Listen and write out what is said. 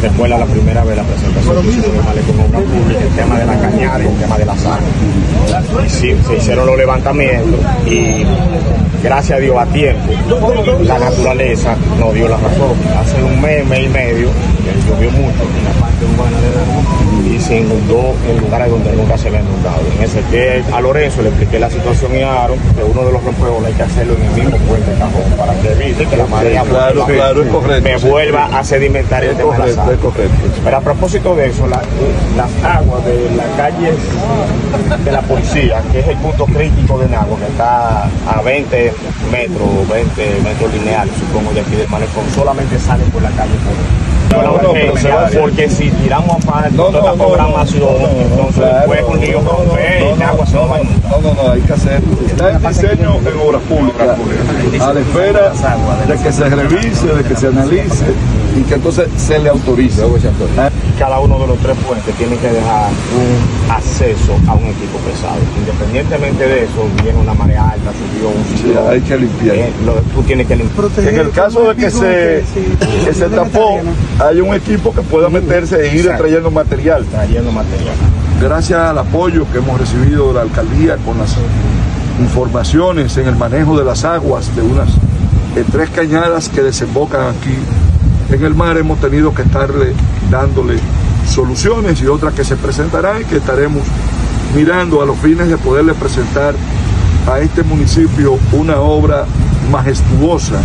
recuerda la primera vez la presentación que hicimos Obra Pública, el tema de la cañada y el tema de la. Y sí, se hicieron los levantamientos y gracias a Dios a tiempo, la naturaleza nos dio la razón. Hace un mes, mes y medio, llovió mucho en la parte urbana de y se inundó en lugares donde nunca se había inundado. En ese que a Lorenzo le expliqué la situación y a Aaron que uno de los rompeolas hay que hacerlo en el mismo puente cajón que la marea claro, vuelva- claro, es correcto, me sí. vuelva a sedimentar el tema de la correcto, sal. es correcto. Pero a propósito de eso, la- las aguas de la calle de la policía, que es el punto crítico de Nago, que está a 20 metros, 20 metros lineales, supongo, de aquí del malecón, solamente salen por la calle por No, porque si tiramos aparte No, toda no, programación, entonces claro. después un lío no, no. No, hay que hacer. Está en diseño en obras públicas, a la espera de que se revise, de que se analice y que entonces se le autorice. Cada uno de los tres puentes tiene que dejar un acceso a un equipo pesado. Independientemente de eso, viene una marea alta, subió un Sí, hay que limpiar. eh, lo- tú tienes que limpiar. En el caso de que se, que se tapó, hay un equipo que pueda meterse e ir trayendo material. trayendo material. Gracias al apoyo que hemos recibido de la alcaldía con las informaciones en el manejo de las aguas de unas eh, tres cañadas que desembocan aquí en el mar, hemos tenido que estarle dándole soluciones y otras que se presentarán y que estaremos mirando a los fines de poderle presentar a este municipio una obra majestuosa.